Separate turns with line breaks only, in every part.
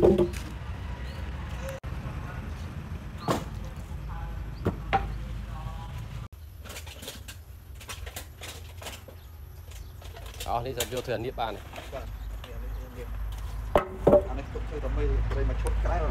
đó bây giờ vô thuyền đi bàn này. Vâng. Đây mà chốt cái rồi.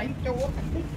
aí, que é outra.